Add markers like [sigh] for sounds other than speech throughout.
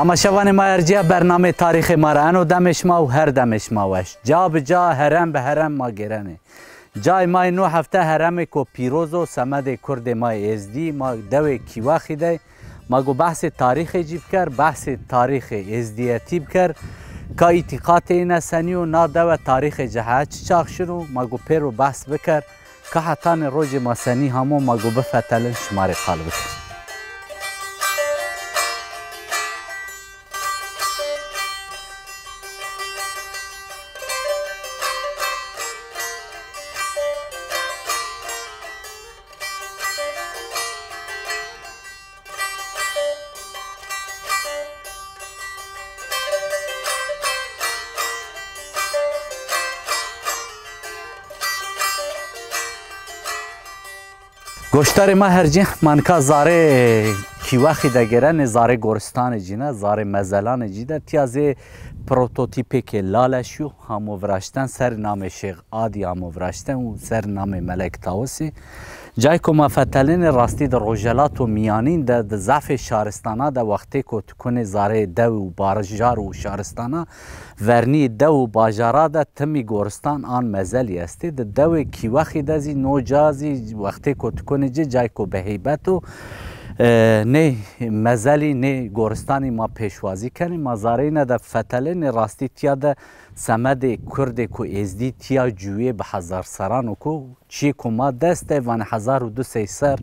تماشاوان ما ارجیا برنامه تاریخ ما را انو دمش ما و هر دمش ما وش جا به جا هرم به هرم ما گرنه جای ما نو هفته هرم کو پیروز و سمد کرد ما ازدی ما دو کیوا خیده ما گو بحث تاریخ جیب کر بحث تاریخ ازدیتی بکر که اعتقاد سنی و دو تاریخ جهات چاخ شروع ما گو پیرو بحث بکر که حتان روز سنی همو ما گو بفتلن شماره قال بکر گوشتار ما هر جه منکا زاره کی وقتی دگرن زاره گورستان جینا زاره مزلان جیدا تیازه پروتوتیپی که لالشیو همو ورشتن سر نام شیخ عادی همو ورشتن و سر نام ملک تاوسی جای کو مفتلین راستی در روجلات و میانین ده د ضعف شارستانه د وقتی که تکون زاره دو و بارجار و شارستانه ورنی دو و باجارا ده تمی گورستان آن مزلی استی د دو کی وخی دزی نوجازی وقتی کو تکون جی جای کو بهیبت و نه مزلی نه گورستانی ما پیشوازی کنی ما نه د فتلین راستی تیاده سمد کرد کو ازدی تیا جوی به هزار سران کو چی کو ما دسته وان هزار و دو سی سر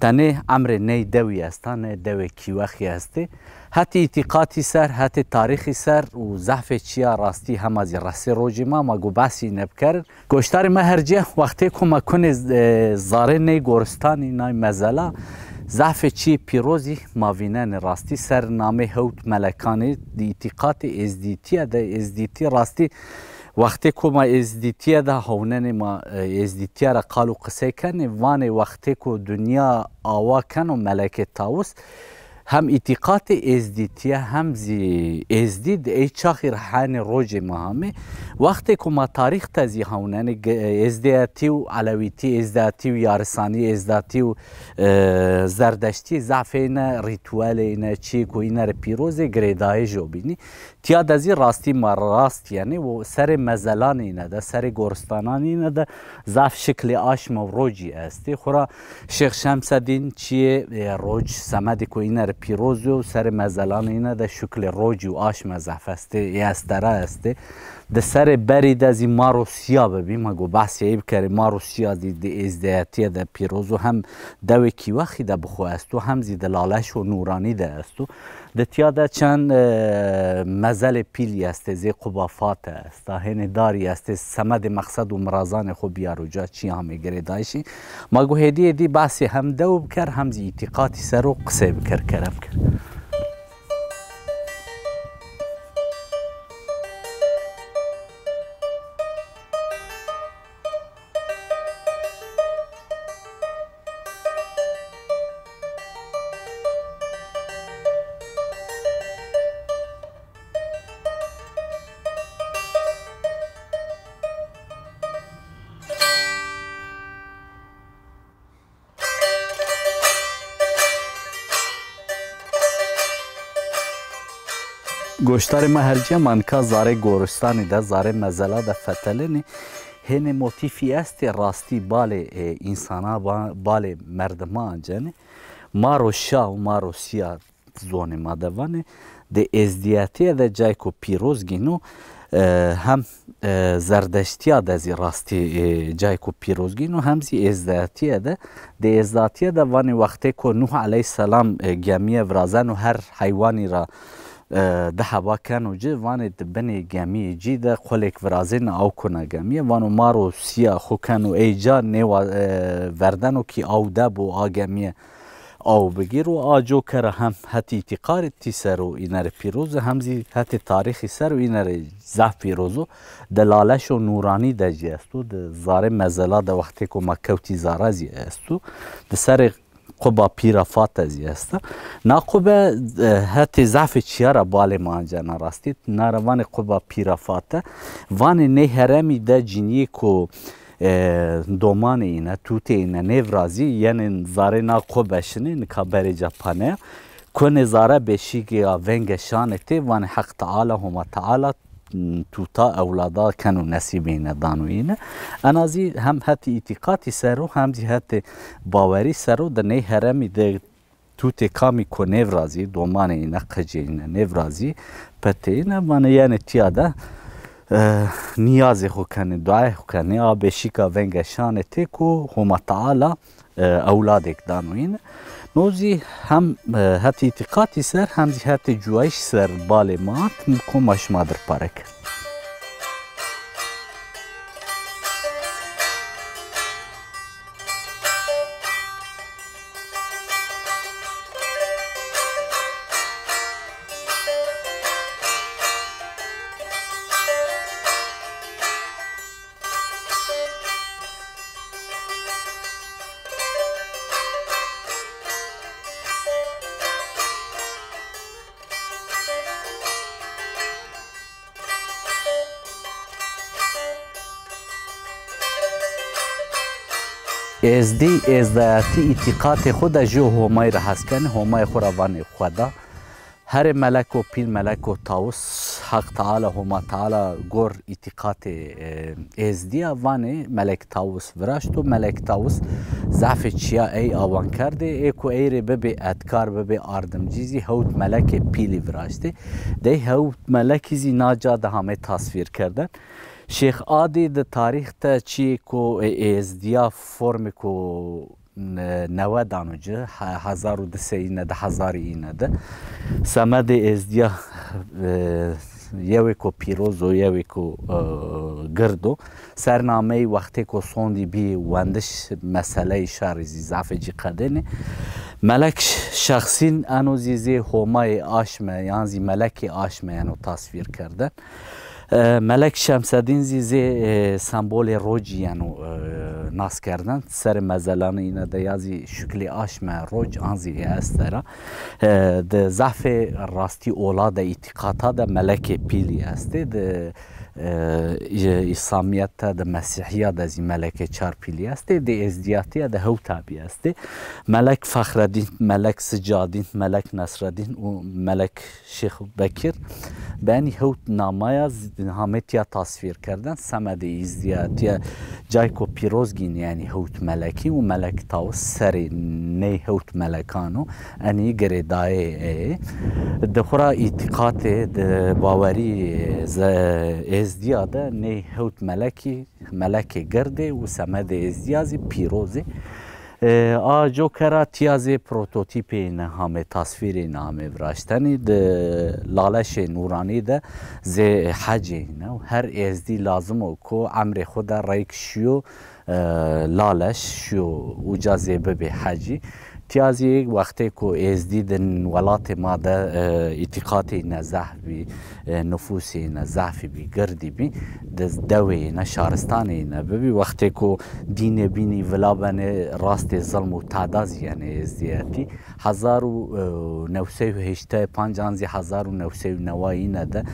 تنه امر نی دوی استان دوی کی وخی هسته حتی اعتقادی سر حتی تاریخی سر و ضعف چیا راستی هم از رسی روجی ما ما گو بحثی نبکر گوشتار ما هر جه وقتی که ما کنه زاره نی گورستانی نی مزلا ضعف چی پیروزی ماوینن راستی سرنامه هوت ملکانه دی اتقاط ازدیتی ده ازدیتی راستی وقتی کو ما ازدیتی ده هونن ما ازدیتی را قالو قصه کنه وانه وقتی کو دنیا آوا کن و ملک تاوس هم اعتقاد ازدیتیه هم زی ازدید ای چاخیر حان روج مهمه وقتی که ما تاریخ تزی هونن ازدیتی و علویتی ازدیتی و یارسانی ازدیتی و زردشتی زعفه اینا ریتوال اینا چی که اینا رو پیروز گریدای جو بینی تیا دزی راستی ما راست یعنی و سر مزلانی نده سر گورستانانی نده زاف شکل آش روجی استی خورا شیخ شمس الدین چیه روج سمدی کو اینر پیروزی و سر مزلانی نده شکل روجی و آش مزاف استی یستره استی د سر بری دزی ما روسیا ببی ما گو بحث یی بکری ما روسیا دی د ازدیاتی د پیروزو هم دوی کی وخی د بخو استو هم زی دلالش و نورانی ده استو دتیاده چند مزل پیلی است زی قبافات است هنه داری است سمد مقصد و مرازان خوب بیارو جا چی همه گریدایشی ما گوهدی دی بحثی هم دو بکر هم زی اعتقاد سر و قصه بکر کرب کرد گوشتار ما هرچی منکا زاره گورستانی ده زاره مزلا ده نی هن موتیفی است راستی بال انسانا بال مردمان جن ما رو شا و ما رو سیا زون ما دوانه ده ازدیاتی ده جای کو پیروز گینو هم زردشتیا ده زی راستی جای کو پیروز گینو هم زی ازدیاتی ده ده ازدیاتی ده وانه وقتی کو نوح علیه سلام گمیه ورازن و هر حیوانی را د هوا کنو جی وانه د بنې ګمی جی د خلک ورازین او کنه ګمی وانو مارو سیا خو کنو ایجا نه وردنو کی او د بو اګمی او بگیر و آجو کر هم حتی اعتقار تی سر و اینر پیروز هم زی حتی تاریخ سر و اینر زف پیروز و دلالش و نورانی دا جی استو د زاره مزلا د وقتی که مکوتی زاره زی استو د سر قبا خب پیرا فات از است نا قبا هت ضعف چیارا بال ما انجا راستید نا روان قبا پیرا فات وان نه هرمی ده جنی کو دومان اینا توت اینا نورازی یعنی زاره نا نکا نکابر جپانه کن زاره بشیگی ونگ شانتی وان حق تعالی هما تعالی توتا اولادا كانوا نصيبين دانوين انا زي هم هاتي اعتقادي سرو هم زي هاتي باوري سرو د نه هرمي د توتي كامي كو نيفرازي دوماني نقجين نيفرازي بتين مانه يعني تيادا نیازی خو کنه دعای خو کنه آبشی که ونگشانه تکو هما تعالی اولادک دانوین نوزی هم هتی اعتقادی سر هم هتی جوایش سر بال مات کمش مادر پارک. ازدی ازدیتی اعتقاد خود جو همای را هست کن همای خوروان خدا هر ملک و پیر ملک و تاوس حق تعالی هما تعالی گور اعتقاد ازدی وان ملک تاوس وراشت و ملک تاوس ضعف چیا ای آوان کرده ای کو ای ری ببی ادکار ببی آردم جیزی هوت ملک پیلی وراشته دی هوت ملکی زی ناجا ده همه تصویر کردن Şeyh Adi de tarihte çi ko ezdiya formi ko نوه دانوجه هزار و دسه اینه ده هزار اینه ده سمد ازدیا یوی کو پیروز و یوی کو گردو سرنامه وقتی کو سوندی بی وندش مسئله شارزی زعفه جی قدنه ملک شخصین انو زیزی هومای آشمه یعنی ملک آشمه یعنی تصویر کرده ملک شمسدین زی سمبول روج یعنو ناس کردن سر مزلان اینا ده یازی شکلی آشم روج آنزی استرا ده ضعف راستی اولاد اعتقادا ملک پیلی است اسلامیت ده مسیحیت ده زی ملک چارپیلی است د ازدیاتی ده هو تابی است ملک فخردین ملک سجادین ملک نصردین او ملک شیخ بکر هوت هو نامایا یا تصویر کردن سمد ازدیاتی پیروز پیروزگین یعنی هوت ملکی و ملک تاو سر نی هوت ملکانو انی گریدای ای خورا اعتقاد باوری از ازدیاده نی هوت ملکی ملکی گرده و سمد ازدیازی پیروزی آ جوکرا تیاز پروتوتیپ نهام تصویر نهام وراشتنی د لالش نورانی ده ز حج نه هر از دی لازم کو امر خود رایک شیو لالش شیو وجازه به حجی تیازی وقتی که ازدیدن ولات ما ده اتقاطی نزح بی نفوسی نزح بی گردی بی دز دوی نه شارستانی نه ببی وقتی که دین بینی ولابن راست ظلم و تعدازی یعنی ازدیتی هزار و نوسی و هشته پانجانزی هزار و نوسی و نوایی نده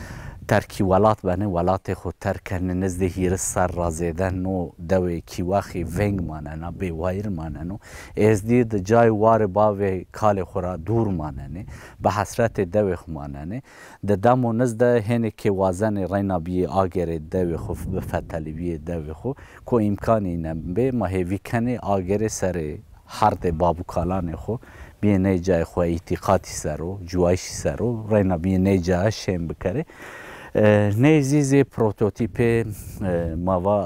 ترکی ولات بنه ولات خو ترکن نزد هیر سر رازیدن نو دوی کی واخی ونگ ماننا بی وایر ماننو از دید جای وار باوی کال خورا دور ماننه به حسرت دوی خو ماننه د دمو نزد هنه کی وازن رینا بی آگر دوی خو به فتلوی دوی خو کو امکانی نبه ماهوی کنه آگر سر حرد بابو کالان خو بی نه جای خو اعتقادی سرو جوایش سرو رینا بی نه جای شم بکره Neyzizi prototipi e, mava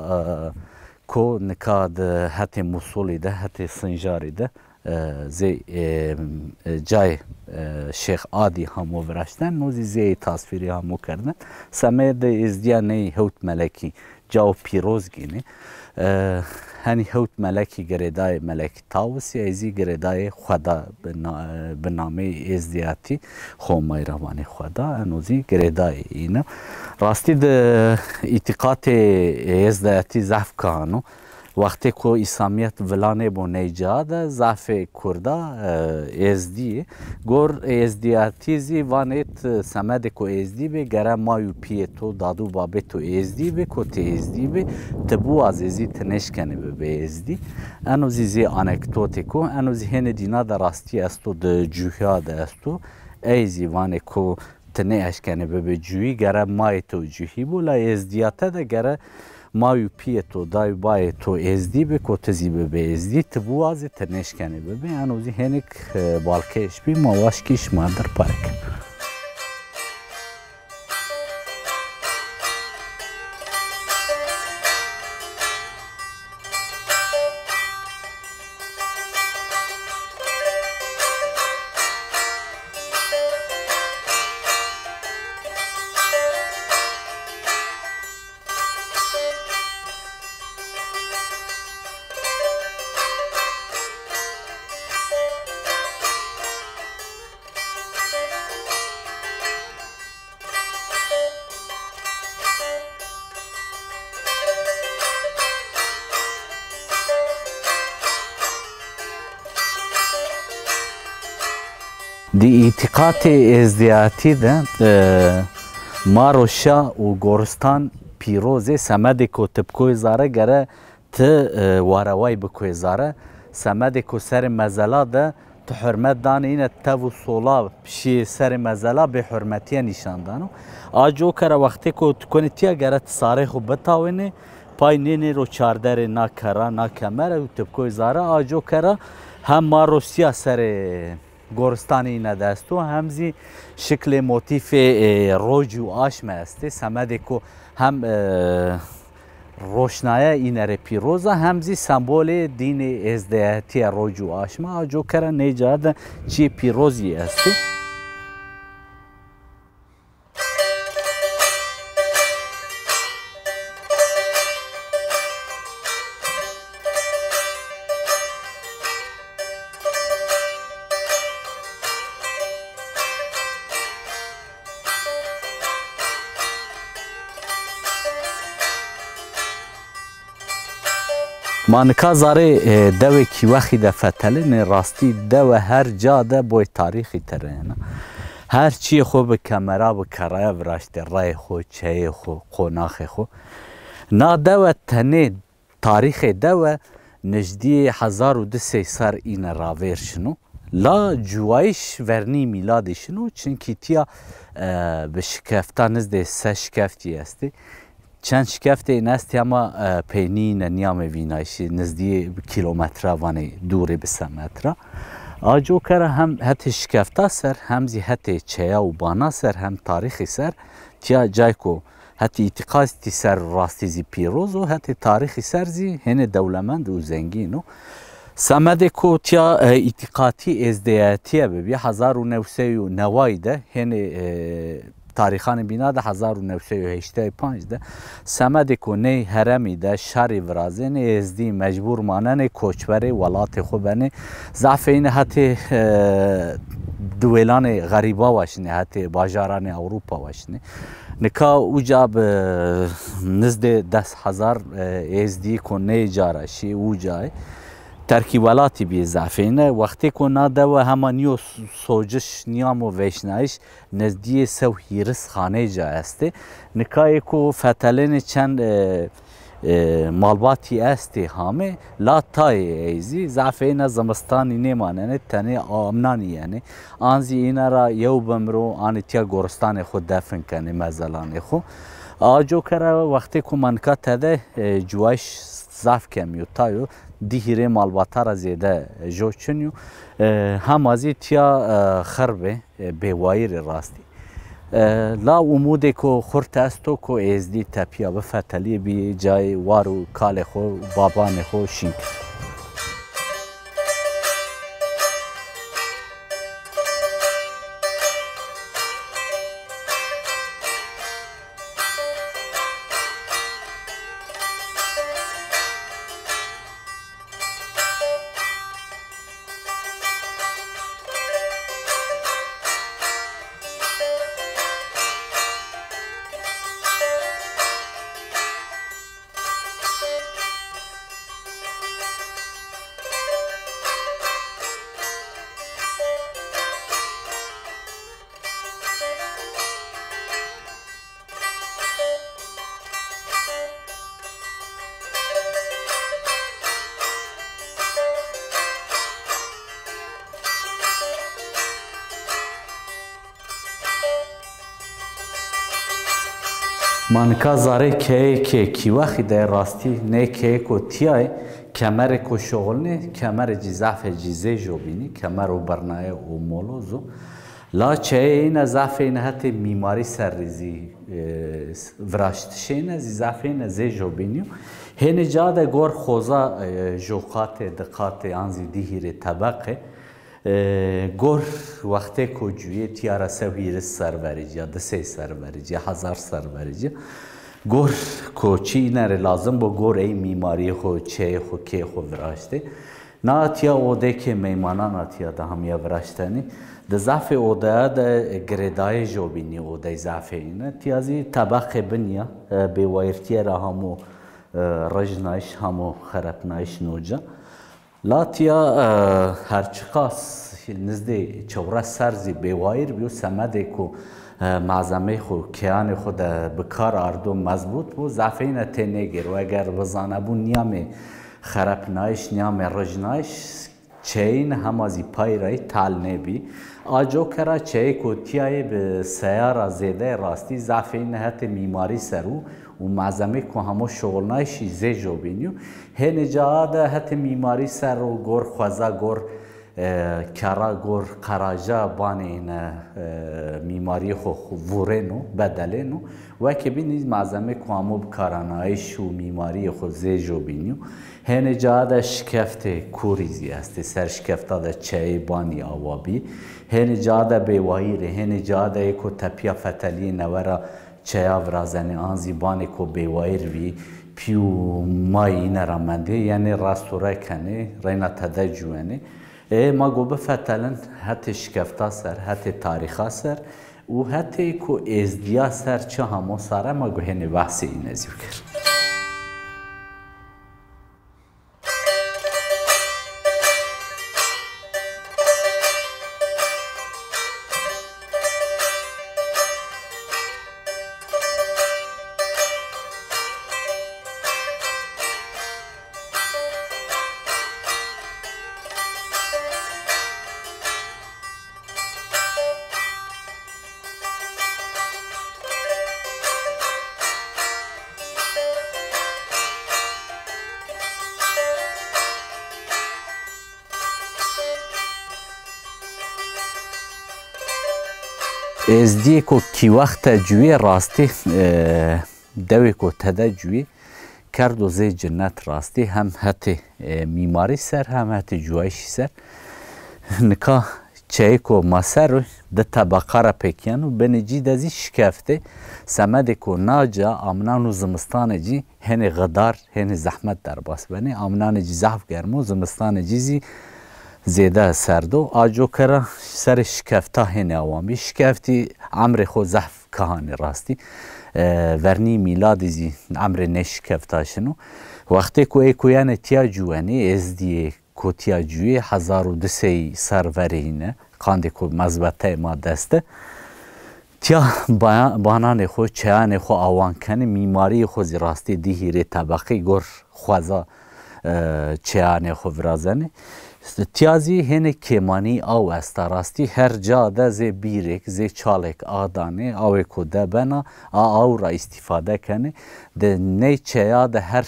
e, ko nikad e, hete Musulî de hete Sincarî de zê cay Şêx Adî hemû viraşten nozî zêyê tasvîrî hemû kerine semê de êzdiya neyî hewt melekî جاو پیروز گینه هنی هوت ملکی گریدای ملکی تاوس یا ایزی گریدای خدا به نامه ازدیاتی خومای روانی خدا انوزی گریدای اینه راستی ده اعتقاد ازدیاتی ضعف کانو وقتی که اسلامیت ولانه بو نیجاد ضعف کردا ازدی گور ازدیاتیزی وانت سمد کو ازدی به گره مایو پیتو دادو بابتو ازدی به کو ازدی به تبو عزیزی تنشکنه به به ازدی انو زیزی انکتوتی کو انو زهن دینا در راستی استو د جوهیا ده استو ایزی وانه کو تنه اشکنه به به جوی گره مایتو جوهی بولا ازدیاته ده گره مایو پیتو دای بای تو ازدی به کوتزی به به ازدی تو بو از تنش به به انوزی هنک بالکش بی مواش مادر پارک از ازدیاتی ده ماروشا و گورستان پیروز سمد که تبکوی زاره گره ت واروای بکوی زاره سمد کو سر مزلا ده تو حرمت دان اینه و سولا شی سر مزلا به حرمتی نشان دانو آجو کرا وقتی کو تکنی تیا گره ساره خوب بتاوینه پای نینی رو چاردر نا کرا نا کمره و تبکوی زاره آجو کرا هم ماروشیا سر گورستانی ندست و همزی شکل موتیف روج و آش است سمده که هم روشنایه اینره پیروزا همزی سمبول دین ازدهتی روج و آشما جو کرن نجاد چی پیروزی است مانکا زاره دوی کی وخی ده فتلین راستی دو هر جا ده بوی تاریخی ترینه هر چی خو به کمرا به کرای ورشته رای خو چای خو قناخ خو نا دو تنه تاریخ دو نجدی هزار و دسه سر این راویر شنو لا جوایش ورنی میلادی شنو چنکی تیا به شکفتانز ده سه شکفتی استی چند شکفت این است اما پینی نیام وینایشی نزدی کیلومتر وانه دوره به سمتر آجو کرا هم هت شکفتا سر هم زی هت چیا و بانا سر هم تاریخی سر تیا جای کو هت اعتقاد تی سر راستی زی پیروز و هت تاریخی سر زی هن دولمند و زنگینو سمده کو تیا اعتقاتی ازدیاتیه ببی هزار و نوسی و ده هن تاریخان بینا ده 1985 ده سمد کنه هرمی ده شهر ورازین ازدی مجبور مانن کوچبر ولات خوبنه ضعف این حتی دولان غریبا واشنه حتی باجاران اروپا واشنه نکا اوجا به نزد ده هزار ازدی کنه جارشی اوجای ترکیبالاتی به اضافه نه وقتی که و همان نیو سوجش نیام و ویشنایش نزدی سو هیرس خانه جا است نکای کو فتلین چند مالباتی استی همه لا تای ایزی ضعف زمستانی نیمانه نه تنه آمنانی یعنی آنزی این را یو بمرو آن تیا گورستان خود دفن کنه مزلانی خو آجو کرا وقتی که منکا تده جوایش ضعف کمیو تایو دیهیره مالباتا را زیده جو چنیو هم ازی تیا خربه بیوایر راستی لا اموده کو خورت استو کو ازدی تپیا و فتلی بی جای وارو کال خو بابان خو شینکر مانکا زاره که که کی وقتی در راستی نه که کو تیای کمر کو شغل نه کمر جزاف جزه جو بینی کمر و برنایه و مولو لا چه این زاف این هت میماری سرریزی وراشت شین از زاف این زی جو بینی هنجا ده گور خوزا جوقات دقات انزی دیهیر طبقه گۆر وەختێک کۆجویە تیارە سەویرە سەرەرجیە دسەی سەرەرجیە هزار سەرەرجیە گۆر کۆچی نەرێ لازم بۆ گۆرەی میماری خۆ چێ خۆ کێ خۆ ڤراشتێ ناتیا ئۆدێکێ مەمانە ناتیا دە هەمیە ڤراشتەنی دە زافێ ئۆدەیە دە گرێدایە ژۆبینی ئۆدەی زافێینە تیازی تەبەخێ بنیە بێوایرتیە را هەموو ڕژنایش هەموو خەرەتنایش نوجە. Latya خاص نزده چوره سرزی بیوایر بیو سمده کو معظمه خو کیان خود کار بکار اردو مضبوط بو زعفین ته نگیر و اگر وزانه بو نیام خراب نایش نیام نایش چین از پای رای تل نبی آجو کرا چه تیای به سیار زیده راستی زعفین هت میماری سرو و نایشی کو جو بینیو زێژۆبینی و هێنێجادا حتی میماری سر و گور گر، گور گر، قراجا قەراژە این میماری نو، بدله نو و که بینی مزمی که همو بکارانایش و میماری بینیو زێژۆبینی و هێنێجادا شکفت کوریزی سر شکفتا ده چای بانی آوابی ئاوابی هێنێجادا بێوایی هێنێجادەیە یکو تپیا فتلی نورا چیا ورازنی آن زیبانی کو بیوایر وی پیو ما نرمنده یعنی راست رای رینا تده ای ما گو فتلن حتی شکفتا سر حتی تاریخا سر و حتی کو ازدیا سر چه همو ساره ما گو هنی این ازیو کرد Ezdiye ko kîwexta cüyê rastî e, devê ku tede cüyî کرد و زê cinnet rastî hem hetê e, mîmarî ser hem hetê cuyayîşî ser nika çeyê ku maser di tebeqara pêkiyan û binê cî de zî şikeftê semedê ku naca amnan û zimistanê cî henê xidar henê zehmet derbas benê amnanê cî zehv germ û zimistanê cî zî زیده سردو آجو کرا سر شکفتا هنه اوامی شکفتی عمر خو زحف کهانی راستی ورنی میلادی زی عمر نشکفتا شنو وقتی که ای کویان تیا جوانی از دیه کو تیا جوی هزارو دسی سرورینه قاندی که مزبطه ما دسته تیا بانان خو چیان خو آوان کنه میماری خو زی راستی دیهی ری طبقی گر خوزا چیان خو ورازنه Tiyazi hene kemanî aw est te rastî her ca de zê bîrek zê çalek adanê awê ku de bena a aw ra îstîfade kene de nêçeya de her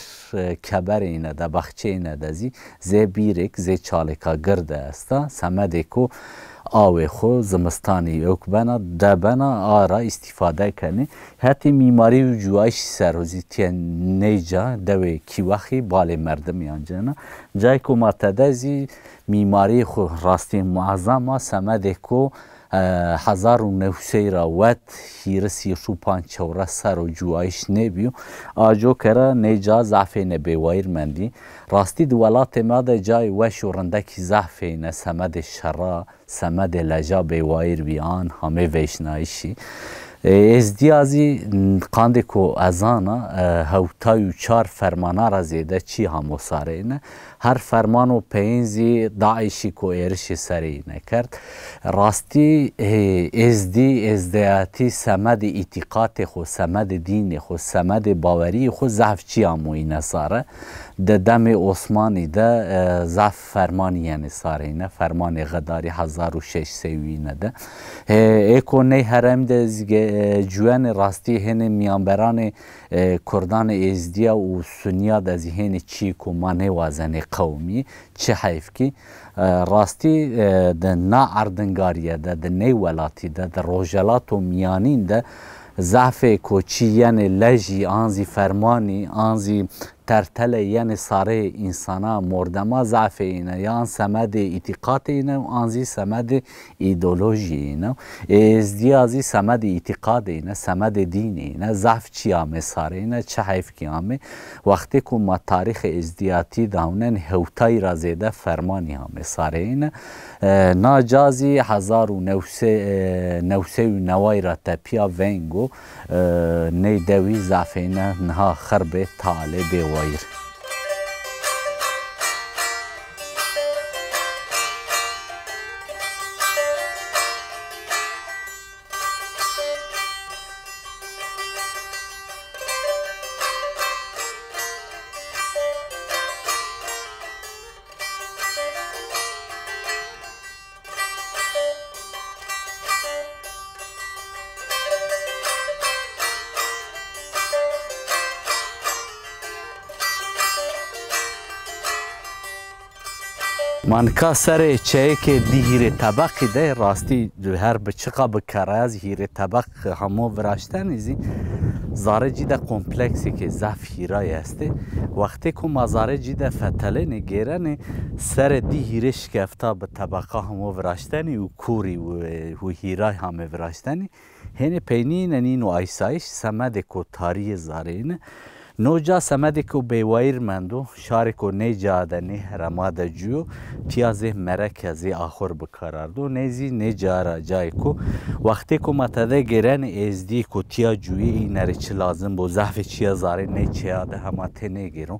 keberêne de bexçeyne de zî zê bîrek zê çaleka gir de est ta semedê ku avê xwe zimistanî ewkbena debena ara îstîfadekenê hetî mîmarî û cuwayî serhozîtiye nêca devê kîwexî balê merdimiyan cena cayê ku ma tede zî mîmarî xwe rastî muezema semedê ku 1900 vet hîrisi şu pançewra ser û cuwayiş nebû ajokera nê ca zafê nebêwayirmendî rastî di welatê me de cayê weş û rindekî zehfê ne semedê şera semedê leja bêwayir wî an hemê vêşnayîşî êzdiyazî qandê ku ezana hewtay û çar fermanara zêde çî hamosarê ne هر فرمان و پینزی داعشی کو ایرشی سری نکرد راستی ازدی ازدیاتی سمد اعتقاد خو سمد دین خو سمد باوری خو ضعف چی آموی نصاره ده دم عثمانی ده ضعف فرمان یعنی ساره نه فرمان غداری 1006 سوی نه ده ایکو نه هرم ده جوان راستی هن میانبران کردان ازدیا و سنیا ده هن چی کو مانه وازنه قومی چه حیف کی راستی د نا ده د نی ولاتی ده د روجلات و میانین ده ضعف کوچیان یعنی لجی آنزی فرمانی آنزی ترتله یعنی ساره انسانا مردما ضعف اینا یا ان سمد اعتقاد اینا و ان زی سمد ایدولوژی اینا از دیازی سمد اعتقاد اینا سمد دین اینا ضعف چی ام ساره اینا چه حیف کی ام وقتی کو ما تاریخ از دیاتی داونن هوتای را زیده فرمان ام ساره اینا ناجازی هزار و نوسه نوسه و نوای را تپیا ونگو نیدوی ضعف اینا نه خرب تا و enjoy مانکا سر چه که هیره طبق ده راستی هر بچقا بکره از هیره طبق همو وراشتن ازی زاره جیده کمپلکسی که زف هیرای هسته وقتی که ما زاره جیده فتله سر دی هیره شکفتا به طبقه همو وراشتنی و کوری و هیرای همو وراشتنی هنه پینین نین و آیسایش سمد کو زاره زارینه Noca semedeko beyvair mendo şareko neca ne ramada cu piyazê merekezê axor bikarardo nêzî necara cayko wextê ku metede geren êzdî ku tiya cuyê înerê çi lazim bo zehfê çiya zarê ne çiya de hema tê nêgêro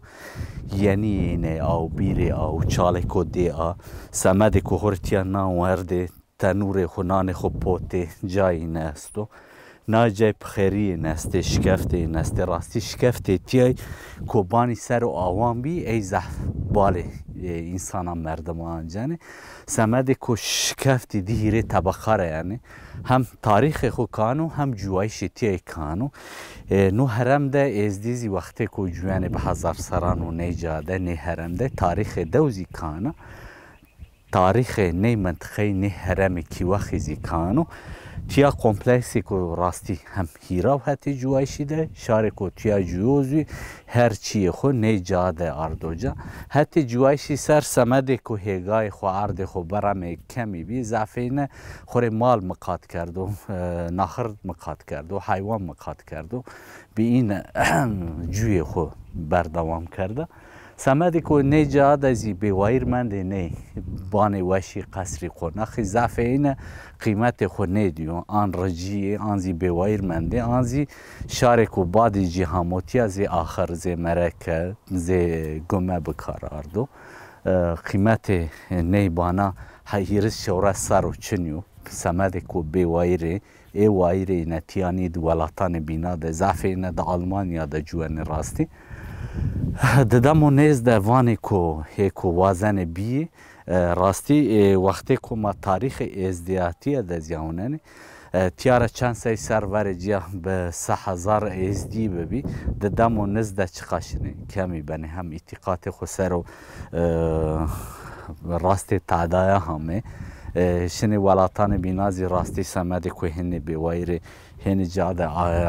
yenî yêne aw bîrê aw çaleko dê a semedê ku hortiya nan werdê tenûrê xwe nanê xwe potê cayî ne est ناجای بخیری نسته شکفته نسته راستی شکفته تیای کوبانی سر و آوان بی ای زحف باله insana merdiman yani semedê ku şikeftî dihîrê tebexare yani hem tarîxê xwe kanû hem cûayîşê tiyê kanû nû herem de êzdîzî wextê ku cûyanê bi hezar seran û nêca de nê herem de tarîxê dewzî kana تاریخ نه منطقه نه هرم کی و خیزیکانو تیا کمپلکسی کو راستی هم هیراب هتی جوایشیده شار کو تیا جوزی هر چی خو نه جاده اردوجا هتی جوایشی سر سمد کو هگای خو ارد خو برم کمی بی زفین خوره مال مقات کردو نخر مقات کردو حیوان مقات کردو به این [clears throat] جوی خو بردوام کرده سمدكو نجا دزي بواير من ني بان وشي قصري قناخ زفين قيمت خو نديو ان رجي ان زي بواير من دي ان زي شاركو باد جي هموتي زي آخر زي مرك زي گمه بکار اردو قیمت نیبانا هیرس شورا سر و چنیو سمد کو بی وایره ای وایره نتیانی دولتان بینا ده زعفه نه ده آلمانیا ده جوان راستی [laughs] ددمو نیز در وانی کو هیکو وازن بی راستی وقتی کو ما تاریخ ازدیاتی د زیاونن تیاره چند سی سرور جیا به سه هزار ازدی ببی ددمو نیز د چقاشنه کمی بنه هم اعتقاد خو سر راست تعدای همه شنی ولاتان بینازی راستی سمد که هنی بیوایر هێنە جادا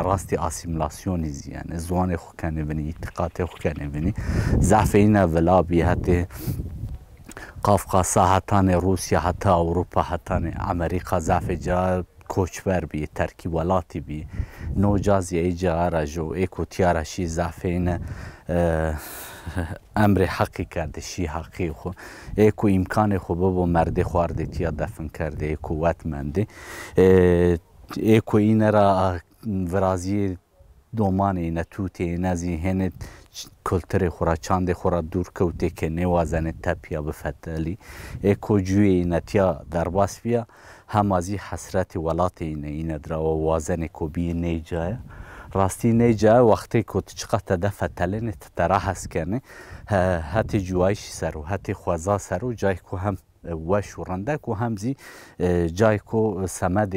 ڕاستی ئاسیملاسیۆنی زیانە زوانی خکەێبنی ئیتقاتی خکەێبنی زافینە ڤلابی هەتێ قافقاسا هەتانێ رووسیا هەتا ئەوروپا هەتانێ ئەمریکا زافێجار کۆچبەر بی تەرکی وڵاتی بی نۆجازی ئەیجارە ژۆ ئێکوتیارەشی زافینە ئەمری حەقی کردشی حەقی خۆ ئێک و ئیمکانی خۆ بۆ مردی خواردێتیا دەفن کردێک و وەتمەندی eko inera ورازی دومانی نتوتی نزی هند کلتر خورا چند خورا دور کوته که نوازن تپیا بفتلی اکو جوی نتیا در باس بیا هم ازی حسرت ولات اینه اینه درا و وازن کوبی نیجای راستی نیجا وقتی که تچقت دفع تلین تتراحس کنه هتی جوایش سر و هتی خوزا سر و جای که هم و رندک و همزی جای کو سمد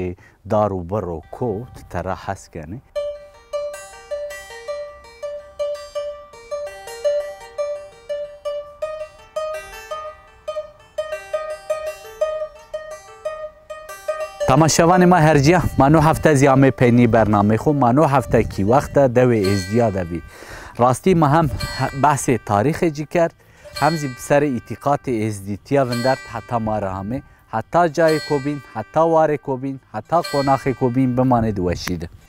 دار و بر و کوت ترا حس کنه تماشاوان ما هر جا منو هفته زیامه پینی برنامه خو منو هفته کی وقت دو ازدیا بی راستی ما هم بحث تاریخ جی کرد همزی بسر اعتقاد ازدیتیا وندرد حتی ماره همه حتی جای کوبین حتی وار کوبین حتی قناخ کوبین بماند وشیده